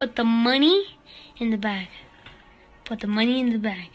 Put the money in the bag. Put the money in the bag.